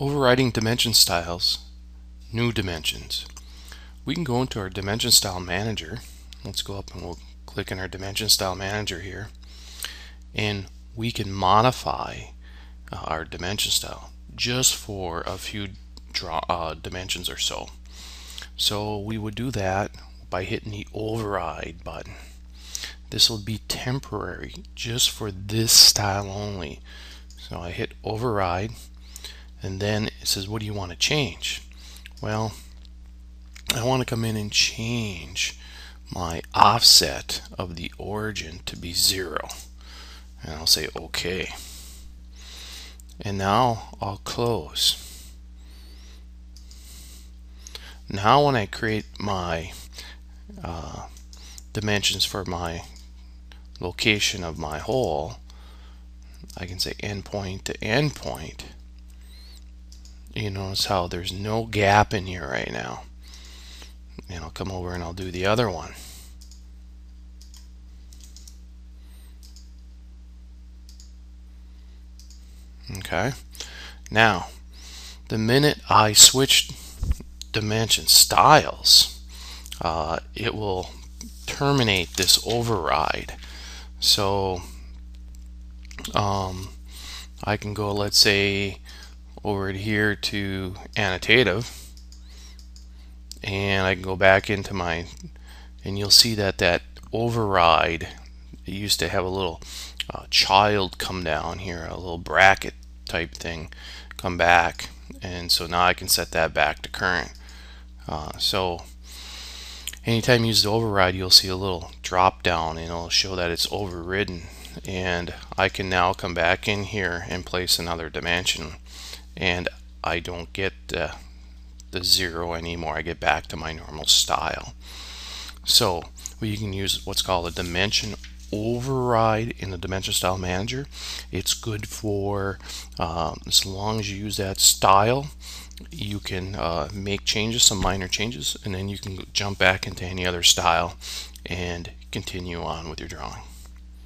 Overriding dimension styles, new dimensions. We can go into our dimension style manager. Let's go up and we'll click in our dimension style manager here. And we can modify uh, our dimension style just for a few draw, uh, dimensions or so. So we would do that by hitting the override button. This will be temporary just for this style only. So I hit override and then it says what do you want to change? Well I want to come in and change my offset of the origin to be zero. And I'll say OK and now I'll close. Now when I create my uh, dimensions for my location of my hole I can say endpoint to endpoint you notice how there's no gap in here right now. And I'll come over and I'll do the other one. Okay. Now the minute I switch dimension styles uh, it will terminate this override. So um, I can go let's say over here to annotative. And I can go back into my and you'll see that that override it used to have a little uh, child come down here a little bracket type thing come back. And so now I can set that back to current. Uh, so anytime you use the override you'll see a little drop down and it'll show that it's overridden. And I can now come back in here and place another dimension and I don't get uh, the zero anymore. I get back to my normal style. So you can use what's called a dimension override in the dimension style manager. It's good for um, as long as you use that style you can uh, make changes, some minor changes, and then you can jump back into any other style and continue on with your drawing.